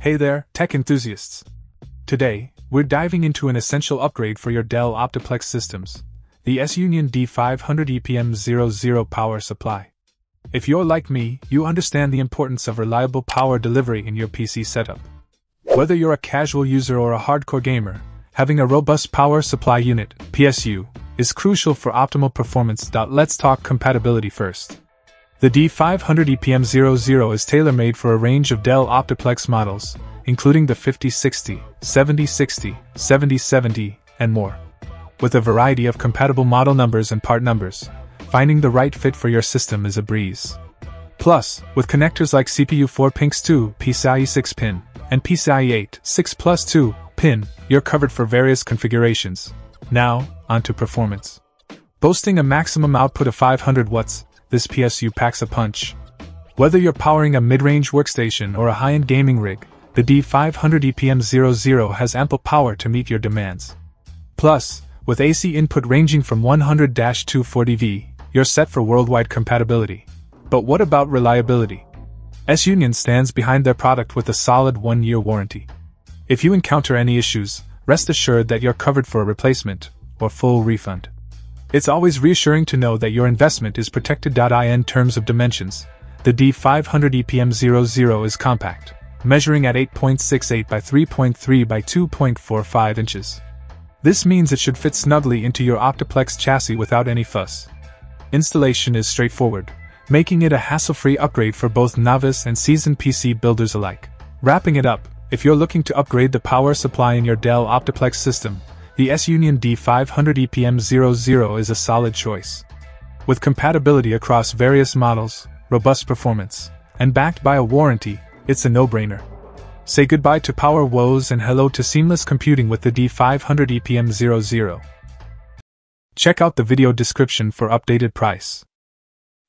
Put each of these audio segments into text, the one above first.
Hey there, tech enthusiasts. Today, we're diving into an essential upgrade for your Dell Optiplex systems the S Union D500 EPM00 power supply. If you're like me, you understand the importance of reliable power delivery in your PC setup. Whether you're a casual user or a hardcore gamer, having a robust power supply unit, PSU, is crucial for optimal performance. Let's talk compatibility first. The D500 EPM00 is tailor made for a range of Dell Optiplex models, including the 5060, 7060, 7070, and more. With a variety of compatible model numbers and part numbers, finding the right fit for your system is a breeze. Plus, with connectors like CPU 4 PINX 2 PCIe 6 pin and PCIe 8 6 plus 2 pin, you're covered for various configurations. Now, onto performance. Boasting a maximum output of 500 watts, this PSU packs a punch. Whether you're powering a mid range workstation or a high end gaming rig, the D500 EPM00 has ample power to meet your demands. Plus, with AC input ranging from 100 240 V, you're set for worldwide compatibility. But what about reliability? S Union stands behind their product with a solid one year warranty. If you encounter any issues, rest assured that you're covered for a replacement or full refund. It's always reassuring to know that your investment is protected. In terms of dimensions, the D500 EPM00 is compact, measuring at 8.68 by 3.3 by 2.45 inches. This means it should fit snugly into your Optiplex chassis without any fuss. Installation is straightforward, making it a hassle free upgrade for both novice and seasoned PC builders alike. Wrapping it up, if you're looking to upgrade the power supply in your Dell Optiplex system, the S-Union D500 EPM00 is a solid choice. With compatibility across various models, robust performance, and backed by a warranty, it's a no-brainer. Say goodbye to power woes and hello to seamless computing with the D500 EPM00. Check out the video description for updated price.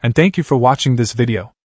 And thank you for watching this video.